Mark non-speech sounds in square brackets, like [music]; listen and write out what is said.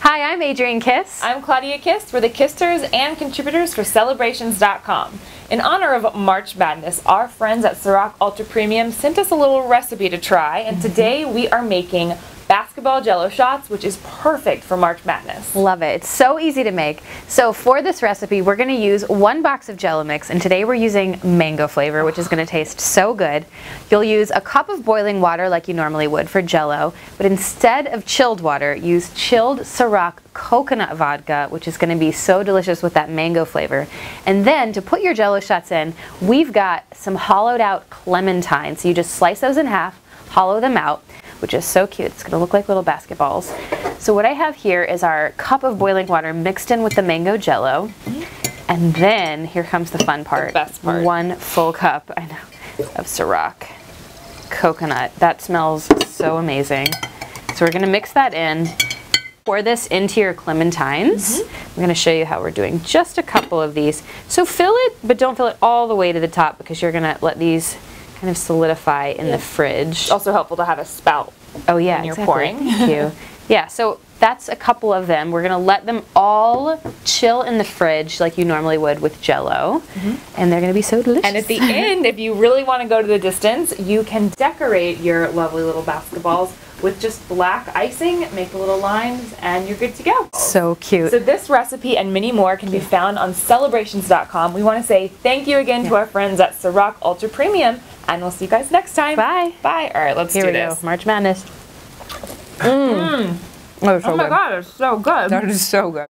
Hi, I'm Adrienne Kiss. I'm Claudia Kiss. We're the Kisters and contributors for Celebrations.com. In honor of March Madness, our friends at Ciroc Ultra Premium sent us a little recipe to try, and today we are making basketball jello shots, which is perfect for March Madness. Love it. It's so easy to make. So for this recipe, we're going to use one box of jello mix, and today we're using mango flavor, which is going to taste so good. You'll use a cup of boiling water like you normally would for jello, but instead of chilled water, use chilled Ciroc coconut vodka, which is going to be so delicious with that mango flavor. And then to put your jello shots in, we've got some hollowed out clementine. So you just slice those in half, hollow them out, which is so cute. It's gonna look like little basketballs. So what I have here is our cup of boiling water mixed in with the mango jello. And then here comes the fun part. The best part. One full cup, I know, of Ciroc coconut. That smells so amazing. So we're gonna mix that in. Pour this into your clementines. Mm-hmm. I'm gonna show you how we're doing just a couple of these. So fill it, but don't fill it all the way to the top because you're gonna let these kind of solidify in the fridge. Also helpful to have a spout. Oh yeah, when you're exactly. pouring. Thank you. [laughs] Yeah, so that's a couple of them. We're gonna let them all chill in the fridge like you normally would with Jello, mm-hmm. and they're gonna be so delicious. And at the [laughs] end, if you really want to go to the distance, you can decorate your lovely little basketballs with just black icing, make little lines, and you're good to go. so cute. So this recipe and many more can be found on celebrations.com. We want to say thank you again to our friends at Ciroc Ultra Premium, and we'll see you guys next time. Bye. Bye. All right, let's Here do we this. go. March Madness. Mm. Oh, so Oh my good. god, it's so good. That is so good.